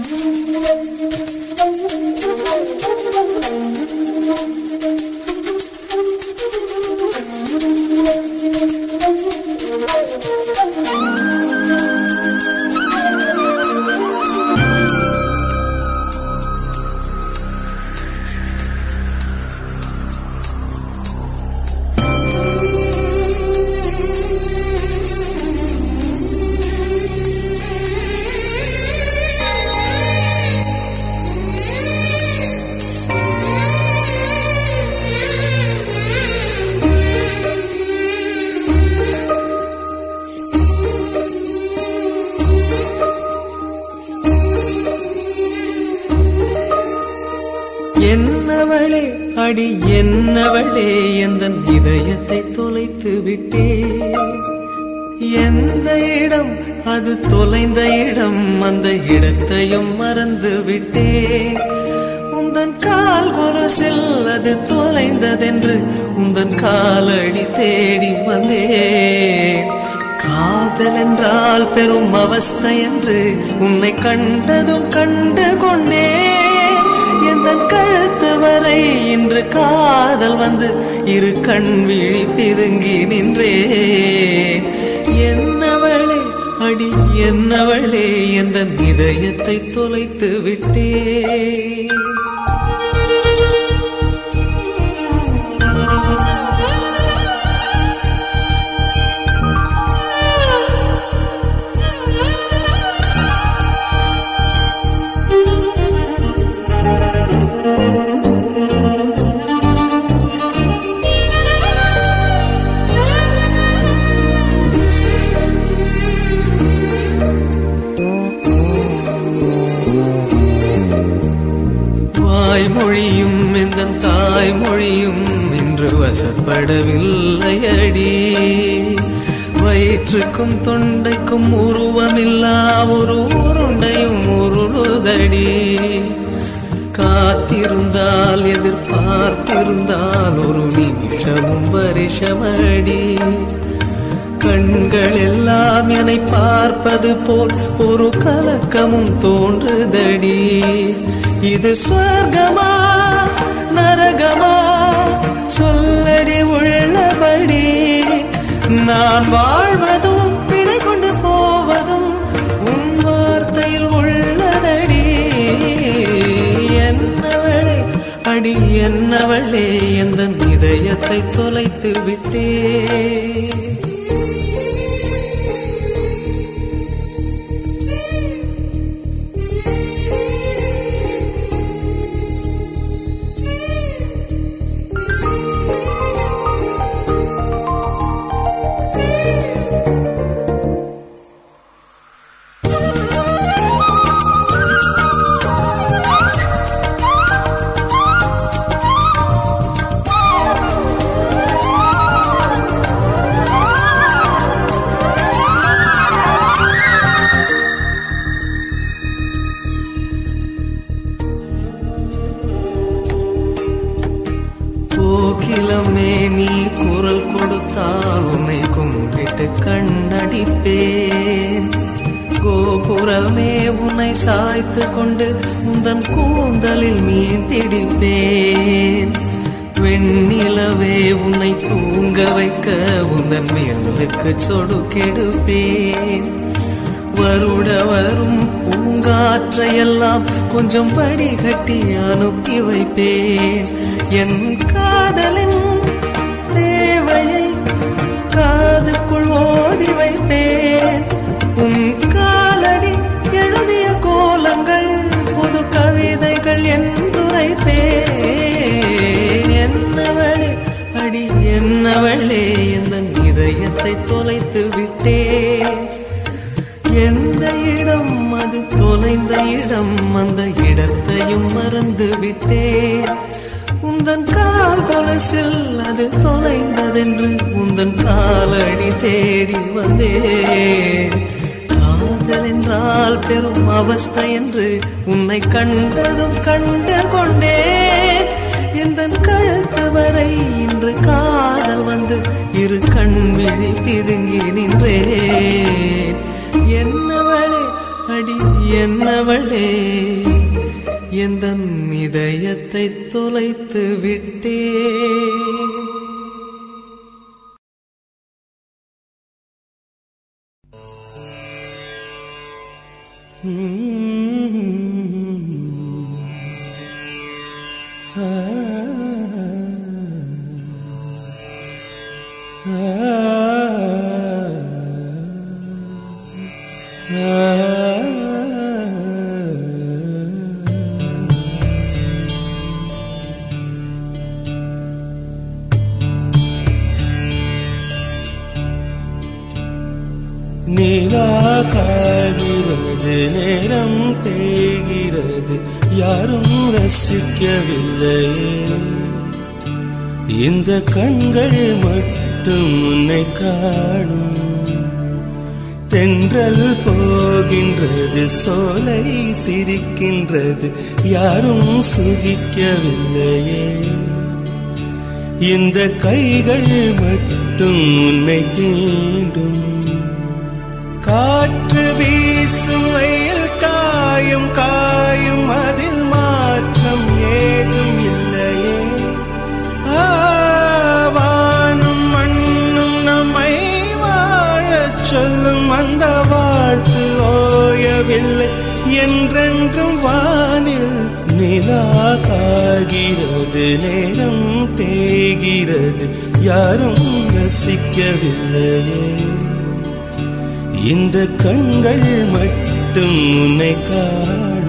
என்னவளே எந்த இடம் அது தொலைந்த இடம் அந்த இடத்தையும் மறந்து விட்டேன். உந்தன் கால் கொரசில் அது தொலைந்ததென்று உந்தன் காலடி தேடி வந்தேன். காதல் என்றால் பெரும் அவஸ்தை என்று உன்னை கண்டதும் கண்டு கொண்டே எந்த கழுத்து வரை இன்று காதல் வந்து இரு கண் விழி பிதுங்கி நின்றே பாடி என்னவளே எந்த இதயத்தை தொலைத்து விட்டே? வாய்மொழியும் இந்த தாய்மொழியும் இன்று வசப்படவில்லை அடி வயிற்றுக்கும் தொண்டைக்கும் உருவமில்லா ஒரு உருண்டையும் உருளுதடி. காத்திருந்தால் எதிர்பார்த்திருந்தால் ஒரு நிமிஷமும் வருஷமடி கண்கள் எல்லாம் என்னை பார்ப்பது போல் ஒரு கலக்கமும் தோன்றுதடி. இது சொர்க்கமா? நரகமா? சொல்லடி உள்ளபடி நான் வாழ்வதும் பிணை கொண்டு போவதும் உன் வார்த்தையில் உள்ளதடி. என்னவளே அடி என்னவளே எந்த இதயத்தை தொலைத்து விட்டே? கொஞ்சம் வடிகட்டி அனுப்பி வைப்பேன் என் காதென்று உந்தன் காலடி தேடி வந்தேன் காதல் என்றால் பெரும் அவஸ்தை என்று உன்னை கண்டதும் கண்டு கொண்டே. எந்த கழுத்து வரை இன்று காதல் வந்து இரு கண் திருங்கி நின்றே. நின்றேன் என்னவளே அடி என்னவளே. எந்த இதயத்தை தொலைத்து விட்டே. நிலா காய்கிறது நேரம் தேய்கிறது யாரும் ரசிக்கவில்லை. இந்த கண்கள் மட்டும் உன்னை காணும். தென்றல் போகின்றது சோலை சிரிக்கின்றது யாரும் சுகிக்கவில்லையே. இந்த கைகள் மட்டும் உன்னை தீண்டும். காற்று வீசும் வெயில் காயும் காயும் அதில் மாற்றம் ஏதும் இல்லையே. ஆ, வானும் மண்ணும் நம்மை வாழச் சொல்லும் அந்த வாழ்த்து ஓயவில்லை. என்றென்றும் வானில் நிலா காகிறது நேரம் தேய்கிறது. யாரும் ரசிக்கவில்லையே இந்த கண்கள் மட்டும் உன்னை காணும்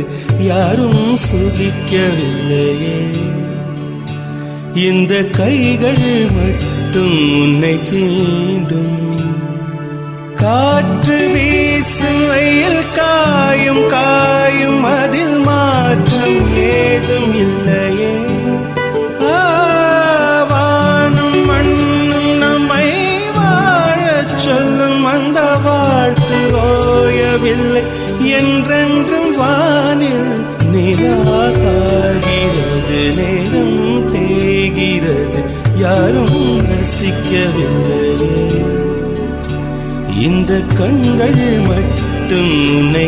சிரிக்கின்றது யாரும் சுகிக்கவில்லையே. இந்த கைகள் மட்டும் உன்னை தீண்டும். காற்று வீசும் வெயில் காயும் காயும் அதில் மாற்றம் ஏதும் இல்லையே. ஆ, வானும் மண்ணும் நம்மை வாழச் சொல்லும் அந்த வாழ்த்து ஓயவில்லை வானில் நிலா காகிறது நேரம் தேகிறது யாரும் ரசிக்கவில்லையே இந்த கண்கள் மட்டும் உன்னை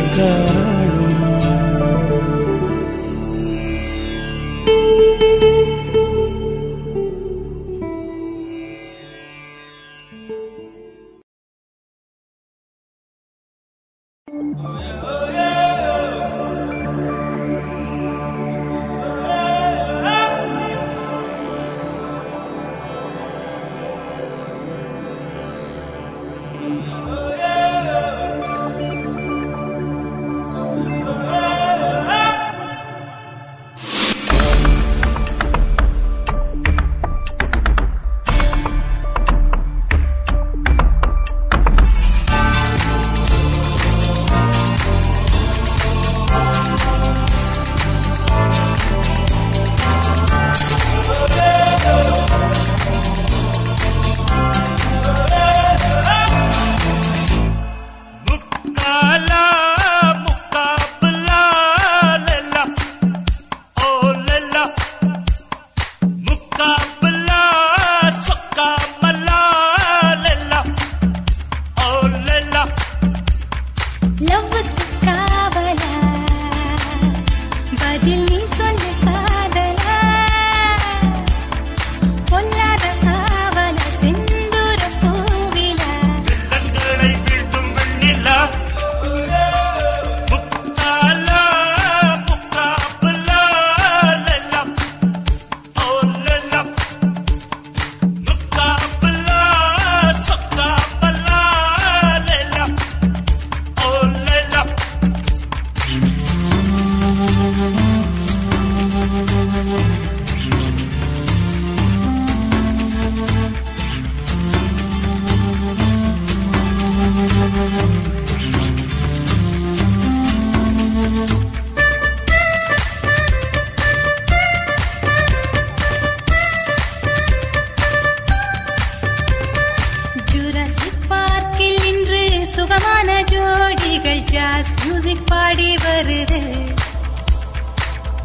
காஸ்ட் மியூசிக் பாடி வருது.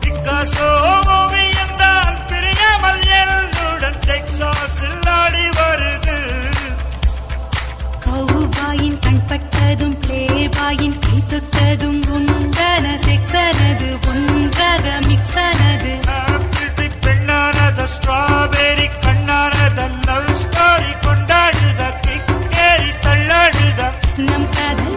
பிகாசோ ஓவியம் தான் பிரியமல் என்னுடன் டெக்சாஸில் ஆடி வருது. கவுபாயின் கண்பட்டதும் பிளேபாயின் கை தொட்டதும் உண்டன செக்ஸனது ஒன்றாக மிக்ஸனது. பெண்ணானத ஸ்ட்ராபெரி கண்ணானத லவ் ஸ்டோரி கொண்டாடுத கிக்கேரி தள்ளாடுத நம் கதல்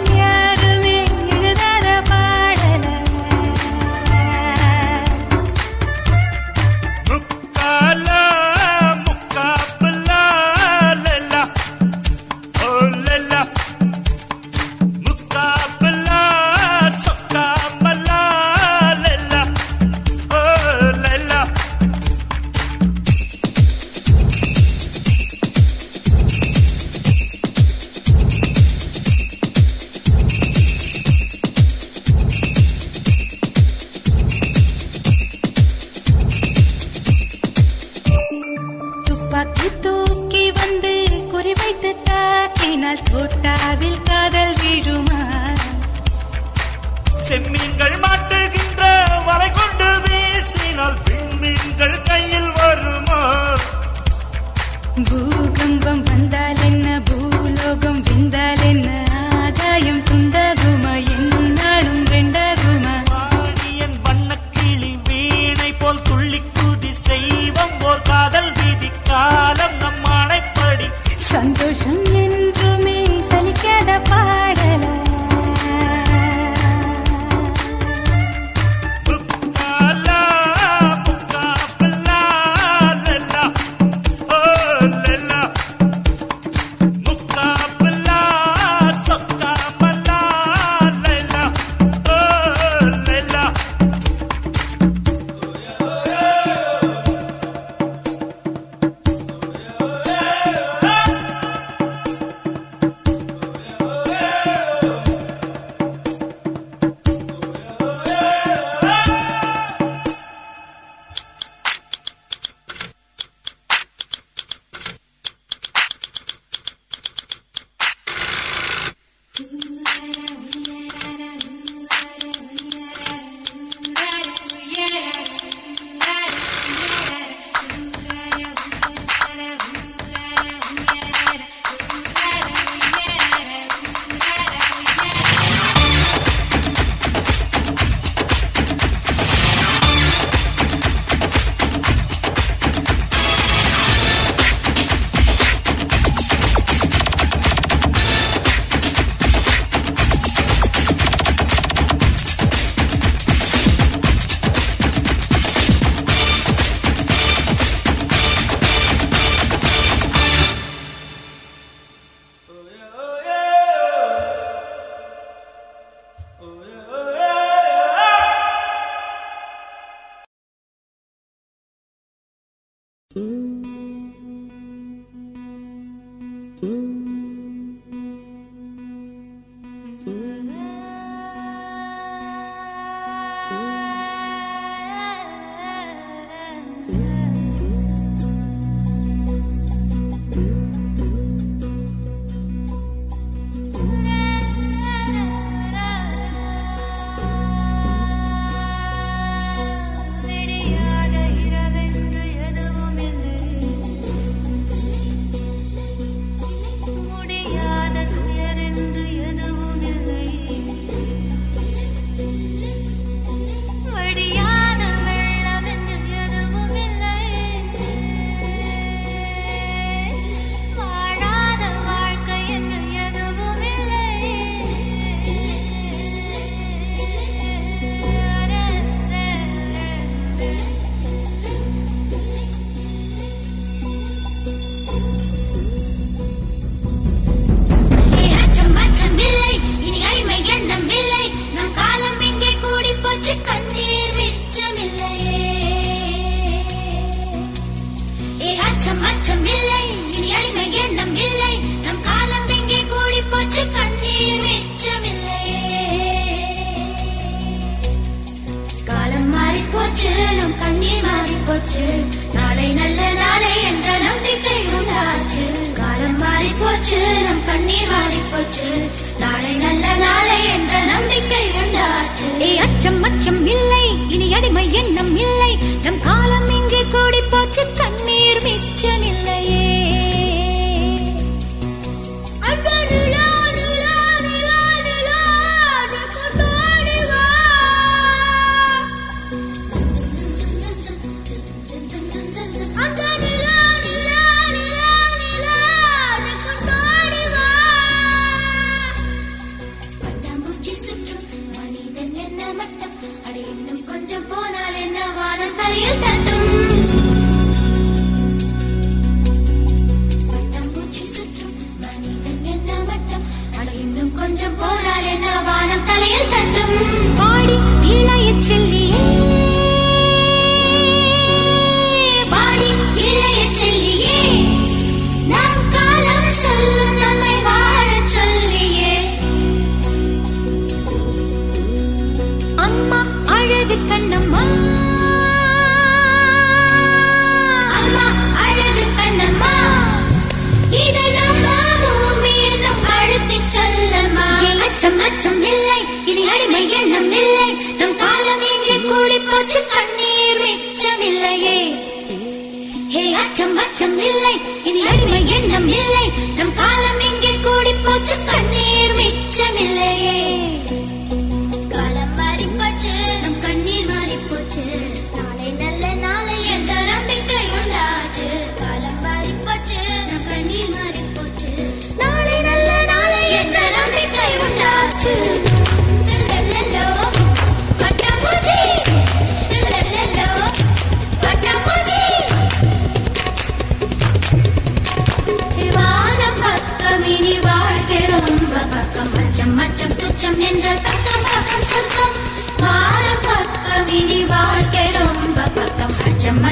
ゆうた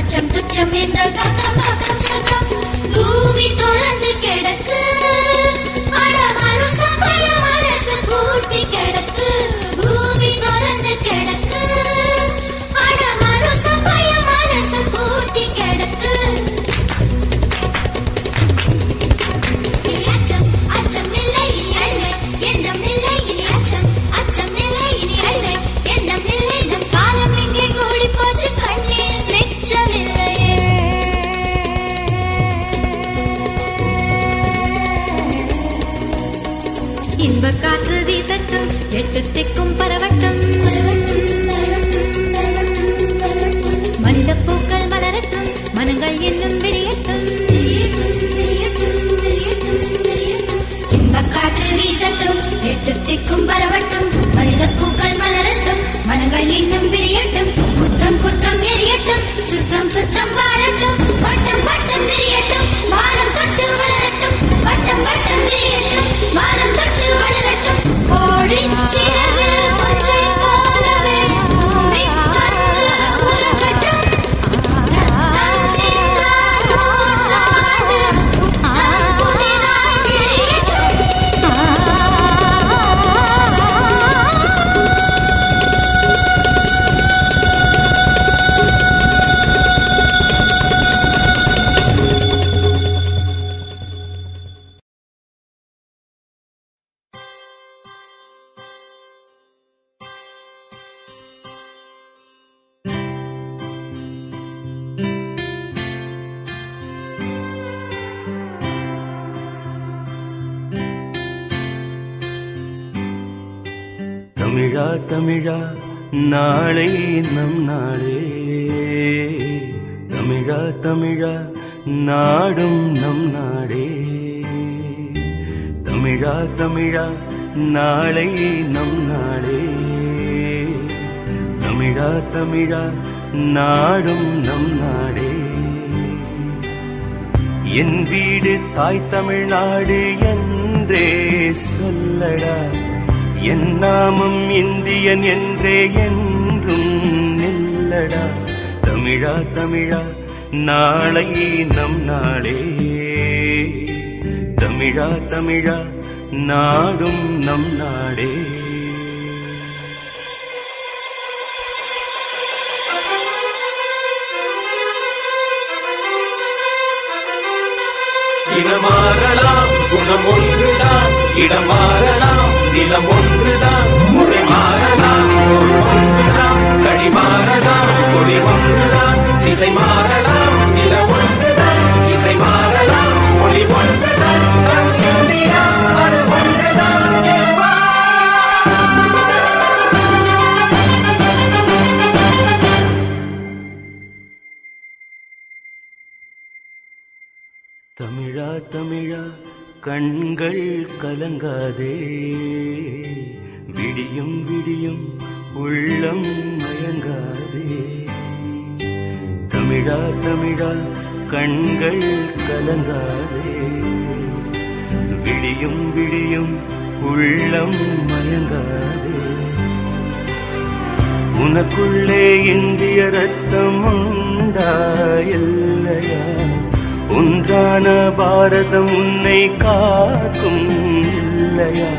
तुच्छं तुच्छमेन्द्रघातपाकं सर्वं भूमितोरन् நாளை நம் நாளே. தமிழா தமிழா நாடும் நம் நாடே. தமிழா தமிழா நாளை நம் நாடே. தமிழா தமிழா நாடும் நம் நாடே. என் வீடு தாய் தமிழ்நாடு என்றே சொல்லடா. என் நாமம் இந்தியன் என்றே என்றும் நில்லடா. தமிழா தமிழா நாளை நம் நாளே. தமிழா தமிழா நாடும் நம் நாடே. இனமாறலாம் குணம் ஒன்றுதான். இடமாறலாம் நிலம் ஒன்று மாறலாம் கொடி ஒன்றுதான் திசை மாறலாம் நில ஒன்றுதான் இசை மாறலாம் மொழி ஒன்றுதான் இந்தியா அது ஒன்றுதான் தமிழா தமிழா கண்கள் கலங்காதே. விடியும் விடியும் உள்ள கண்கள் கலங்காதே. விடியும் விடியும் உள்ளம் மயங்காதே. உனக்குள்ளே இந்திய ரத்தம் உண்டா இல்லையா ஒன்றான பாரதம் உன்னை காக்கும் இல்லையா?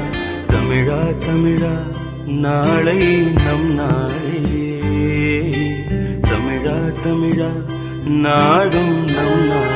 தமிழா தமிழா நாளை நம் நாளே தமிழா தமிழா நாடும் நம் நாடே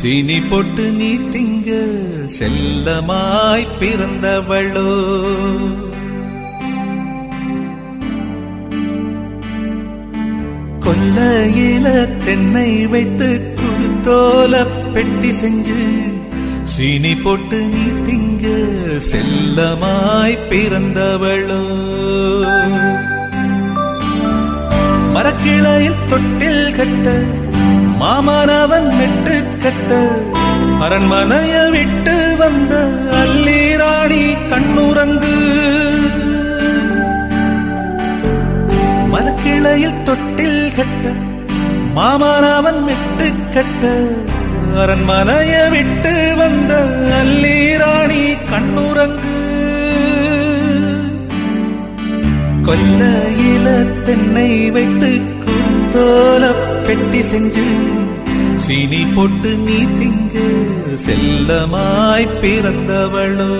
சீனி போட்டு நீ திங்க செல்லமாய் பிறந்தவளோ. கொல்லையில தென்னை வைத்து குருத்தோல பெட்டி செஞ்சு சீனி போட்டு நீ திங்க செல்லமாய் பிறந்தவளோ. மரக்கிளையில் தொட்டில் கட்ட மாமனவன் மெட்டு கட்ட அரண்மனைய விட்டு வந்த அல்லீராணி கண்ணுறங்கு. மலக்கிளையில் தொட்டில் கட்ட மாமனவன் மெட்டு கட்ட அரண்மனைய விட்டு வந்த அல்லீராணி கண்ணுறங்கு. கொல்லையில தென்னை வைத்து கூத்தோல பெட்டி செஞ்சு சீனி போட்டு நீ திங்கு செல்லமாய் பிறந்தவளோ.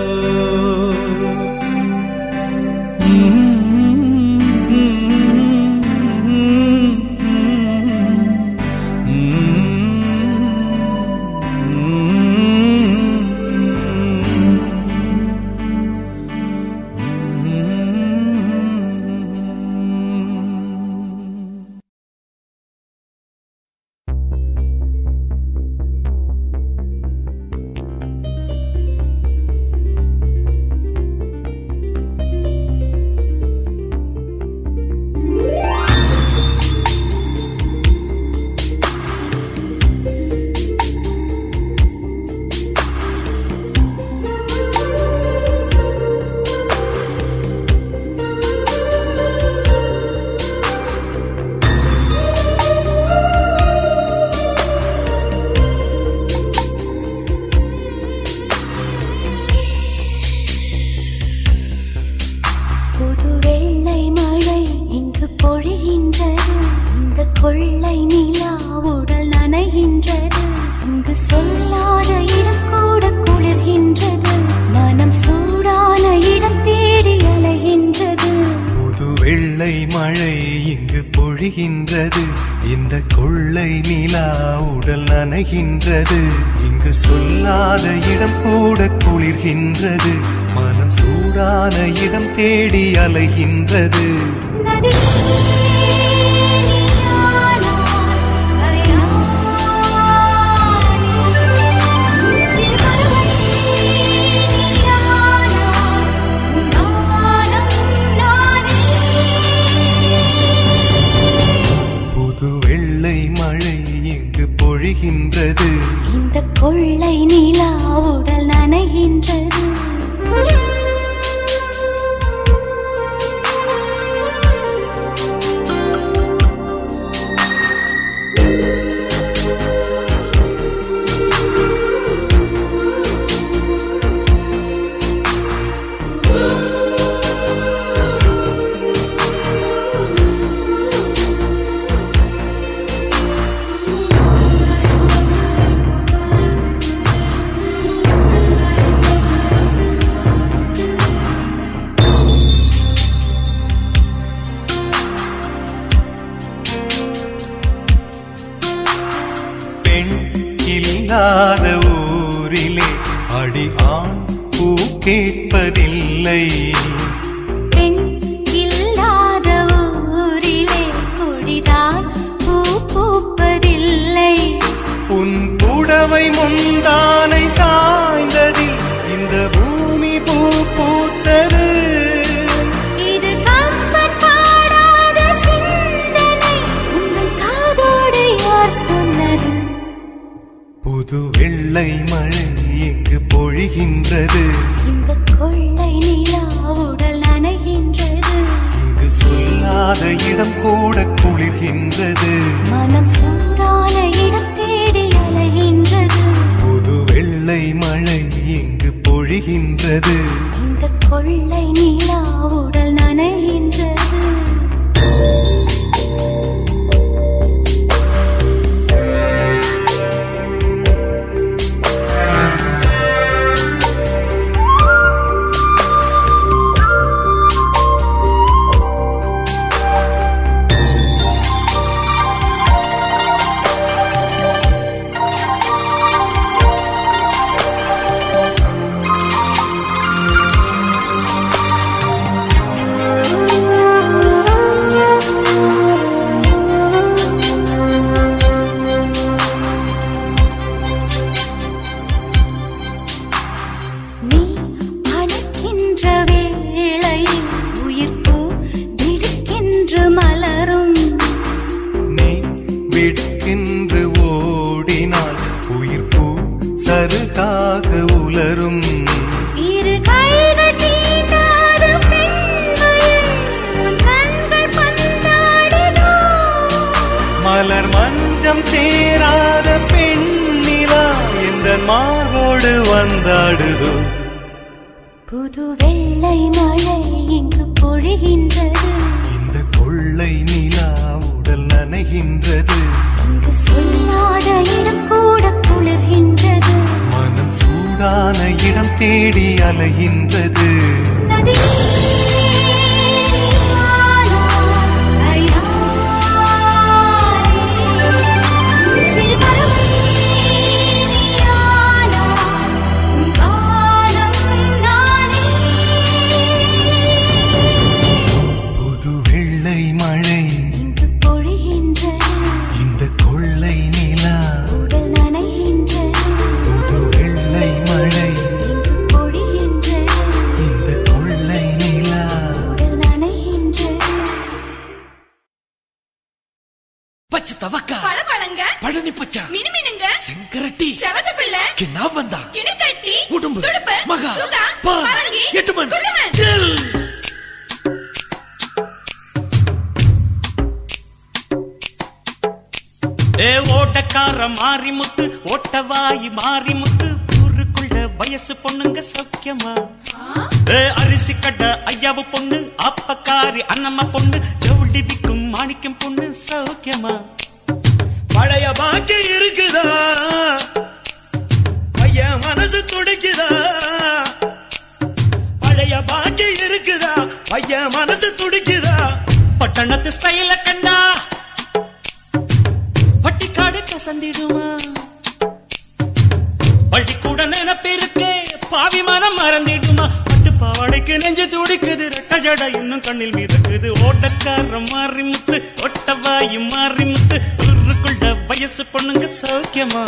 பாவடைக்கு நெஞ்சு துடிக்குது ரெட்ட ஜட இன்னும் கண்ணில் மிதக்குது. ஓட்டக்காரம் மாறி முத்து ஒட்டவாயி மாறி முத்து. ஊருக்குள்ள வயசு பொண்ணுங்க சௌக்கியமா?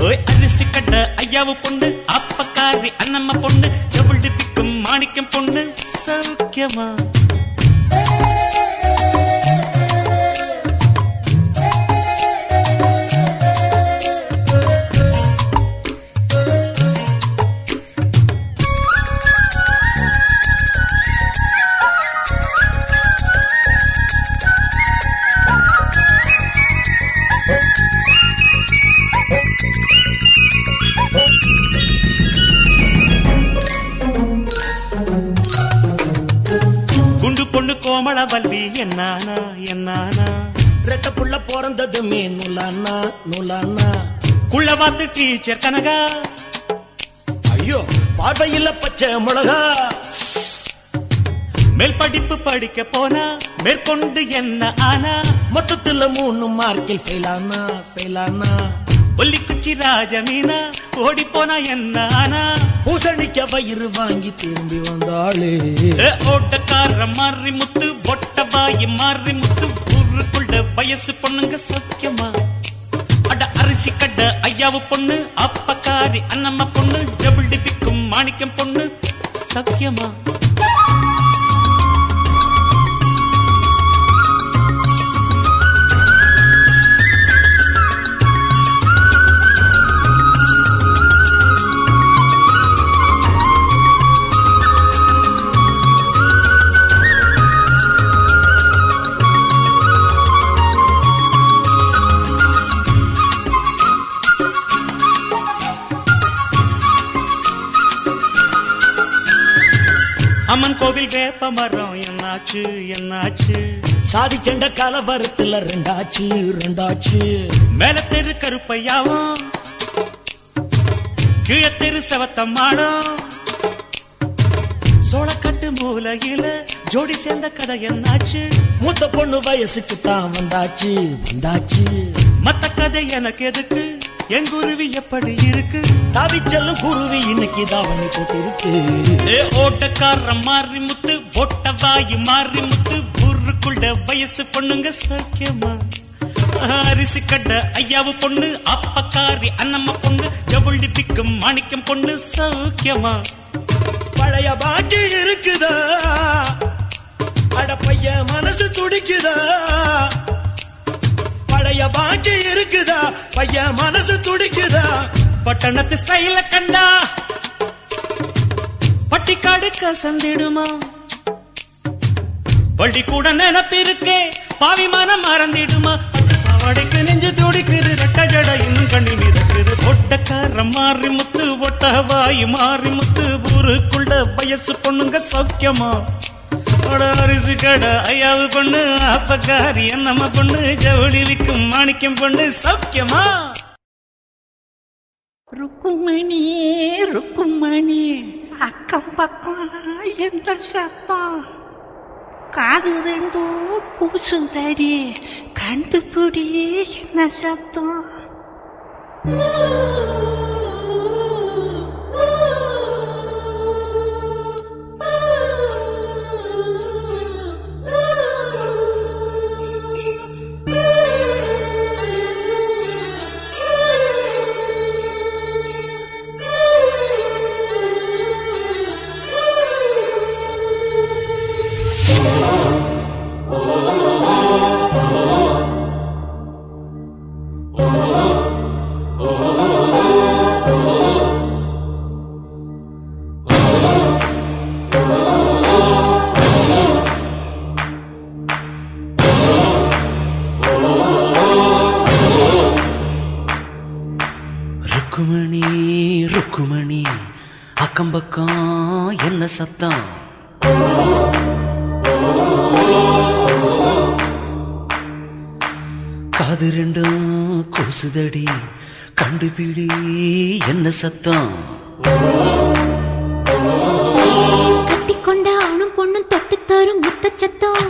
ஓய் அரிசி கட்ட ஐயாவு பொண்ணு அப்பக்காரி அண்ணம்மா பொண்ணு. எவ்வளவு பிக்கும் மாணிக்கம் பொண்ணு சௌக்கியமா? வளவல்லி என்னானா என்னானா ரெட்ட புள்ள பிறந்ததுமே நூலானா நூலானா குள்ள வாத்து டீச்சர் கனகா. ஐயோ பார்வையில் பச்சை மிளகா. மேல் படிப்பு படிக்க போனா மேற்கொண்டு என்ன ஆனா? மொத்தத்துல மூணு மார்க்கில் ஃபெயிலானா ஃபெயிலானா ஒல்லிக்குச்சி ராஜமீனா ஓடி போனா என்ன ஆனா? பூசணிக்க வயிறு வாங்கி திரும்பி வந்தாளே. ஓட்டக்கார மாறி முத்து பொட்ட வாயி மாறி முத்து ஊருக்குள்ள வயசு பொண்ணுங்க சௌக்கியமா? அட அரிசி கட்ட ஐயாவு பொண்ணு அப்பக்காரி அண்ணம்மா பொண்ணு ஜபிள் டிபிக்கும் மாணிக்கம் பொண்ணு சௌக்கியமா? அம்மன் கோவில் வேப்ப மரம். என்னாச்சு என்னாச்சு? சாதி சண்டை கலவரத்துல ரெண்டாச்சு ரெண்டாச்சு. மேல தெரு கருப்பையாவும் கீழ தெரு செவத்தம்மாளும். சோளக்கட்டு மூலையில ஜோடி சேர்ந்த கதை என்னாச்சு? மூத்த பொண்ணு வயசுக்கு தான் வந்தாச்சு வந்தாச்சு. மத்த கதை எனக்கு எதுக்கு? என் குருவி எப்படி இருக்கு? தாவிச்செல்லும் குருவி இன்னைக்கு தாவணி போட்டிருக்கு. ஏ ஓட்டக்கார மாறி முத்து ஒட்ட வாயு மாறி முத்து ஊருக்குள்ள வயசு பொண்ணுங்க சக்கியமா? அரிசி கட்ட ஐயாவு பொண்ணு அப்பக்காரி அண்ணம்ம பொண்ணு ஜவுளி பிக்கும் மாணிக்கம் பொண்ணு சௌக்கியமா? பழைய பாக்கி இருக்குதா? அட பைய மனசு துடிக்குதா? பைய பாக்கி இருக்குதா? பைய மனசு துடிக்குதா? பட்டணத்து ஸ்டைல கண்டா? பட்டி கடுக்க சந்திடுமா பள்ளி கூட நினப்பிருக்கே பாவி மனம் மறந்திடுமா? பாவாடைக்கு நெஞ்சு துடிக்குது ரெட்ட ஜட இன்னும் கண்ணி மிதக்குது. ஒட்டக்கார மாறி முத்து ஒட்ட வாய் மாறி முத்து. ஊருக்குள்ள வயசு பொண்ணுங்க சௌக்கியமா? அரிசி கடை ஐயாவு பொண்ணு அப்பக்காரி என்னம்மா பொண்ணு ஜவுளி விற்கும் மாணிக்கம் பொண்ணு சௌக்கியமா? ருக்குமணி ருக்குமணி அக்கம் பக்கம் எந்த சத்தம்? காது ரெண்டும் கூசுந்தடி கண்டுபிடி என்ன சத்தம்? கூசுதடி கண்டுபிடி என்ன சத்தம்? கட்டிக்கொண்ட அவனும் பொண்ணும் தொட்டு தரும் முத்த சத்தம்.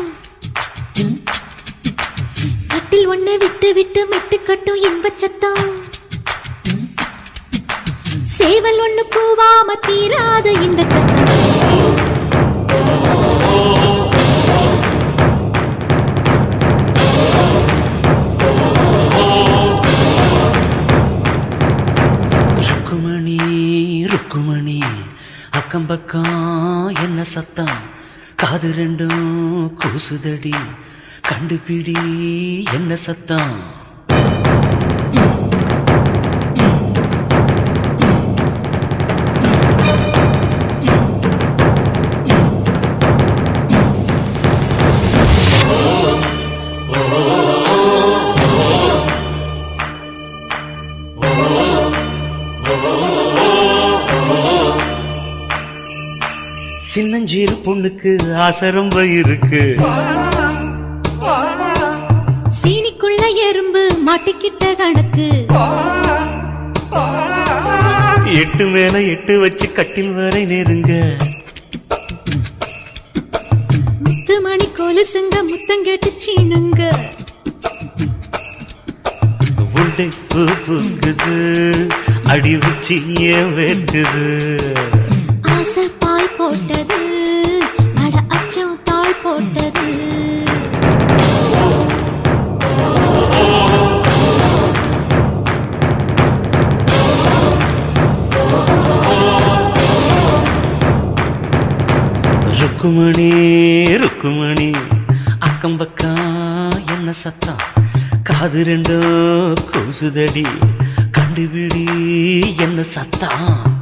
கட்டில் ஒண்ணு விட்டு விட்டு மெட்டு கட்டும் இன்ப சத்தம். சேவல் ஒண்ணு கூவாம தீராத இந்த காது ரெண்டும் கூசுதடி. கண்டுபிடி என்ன சத்தம்? சின்னஞ்சிறு பொண்ணுக்கு ஆசை ரொம்ப இருக்கு. சீனிக்குள்ள எறும்பு மாட்டிக்கிட்ட கணக்கு. எட்டு மேல எட்டு வச்சு கட்டில் வரை நெருங்க. முத்து மணி கொலுசுங்க முத்தம் கேட்டு சீனுங்க. உண்டை பூ பூக்குது அடி வச்சு ஏன் வேட்டுது. ருக்குமணி ருக்குமணி. அக்கம் பக்கம் என்ன சத்தம் காது ரெண்டும் கூசுதடி. கண்டுபிடி என்ன சத்தம்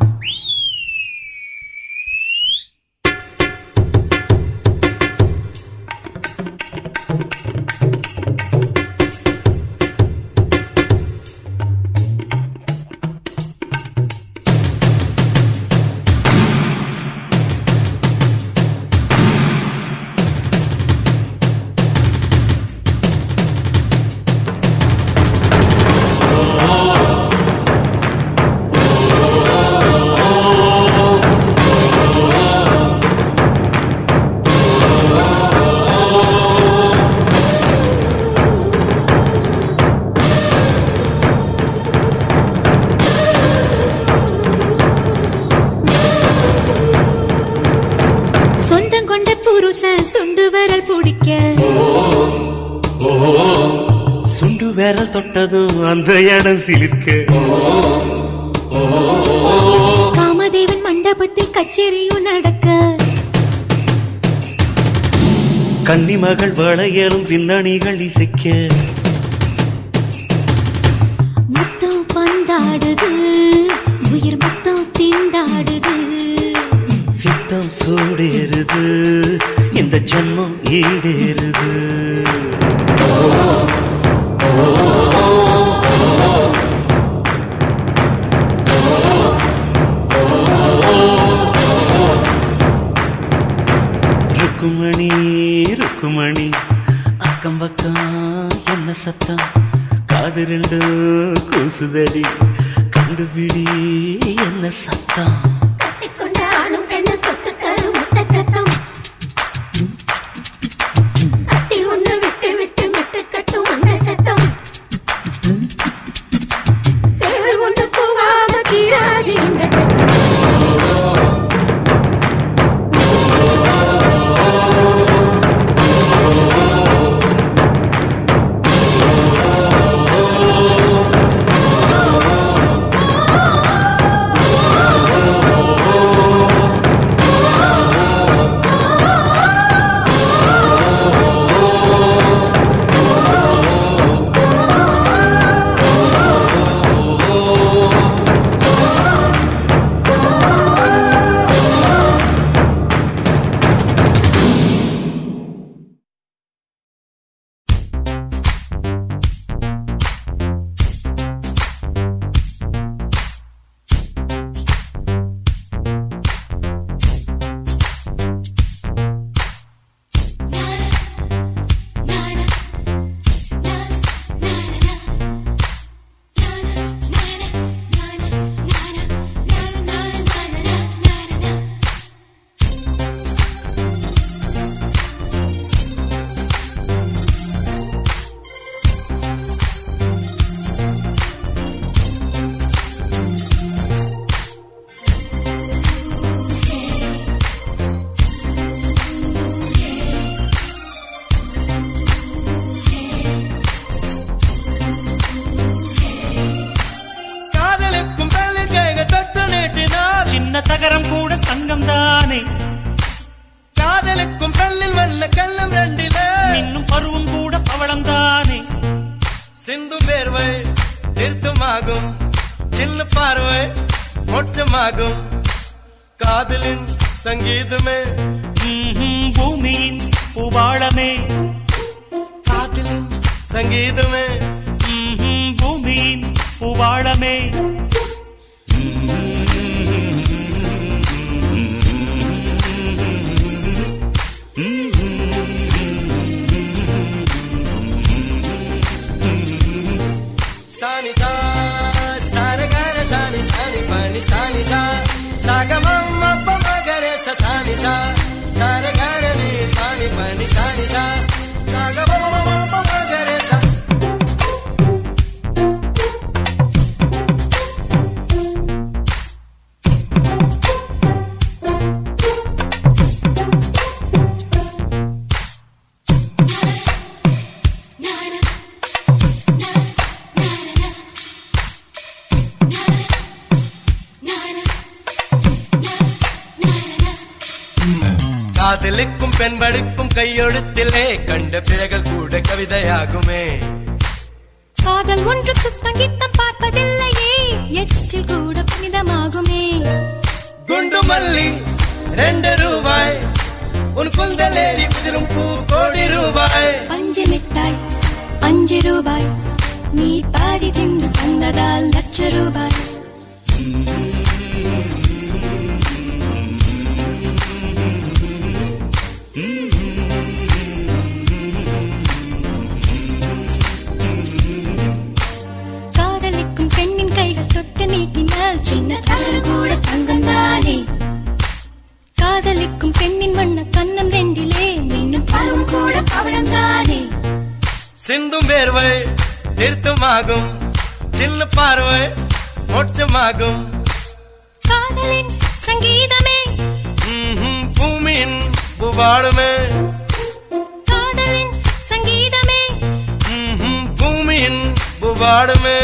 சிலிர்க்க. காமதேவன் மண்டபத்தில் கச்சேரியும் நடக்க. கன்னி மகள் வளையலும் பின்னணிகள் இசைக்க. முத்தம் பந்தாடுது உயிர் முத்தம் திண்டாடுது. சித்தம் சூடேறுது இந்த ஜன்மம் ஈடேறுது. மோட்சமாகும் காதலின் சங்கீதமே ம்ஹும், காதலுக்கும் பெண்படுக்கும் கையெழுத்திலே கண்ட பிறகு கூட கவிதையாகுமே. காதல் ஒன்று சுத்தம் கித்தம் பார்ப்பதில்லையே எச்சில் கூட புனிதமாகுமே. குண்டு மல்லி ரெண்டு ரூபாய். உன் குந்தலேறி குதிரும் பூ கோடி ரூபாய். பஞ்சு மிட்டாய் அஞ்சு ரூபாய். நீ பாதி தின்று தந்ததால் லட்ச ரூபாய். சின்ன தவறு கூட தங்கம் தானே காதலிக்கும் பெண்ணின் வண்ண கண்ணம் ரெண்டிலே மீண்டும் பருவம் கூட பவழம் தானே சிந்தும் வேர்வை நிறுத்தமாகும். சின்ன பார்வை மோட்சமாகும். காதலின் சங்கீதமே. பூமியின் புவாடுமே காதலின் சங்கீதமே. பூமியின் புவாடுமே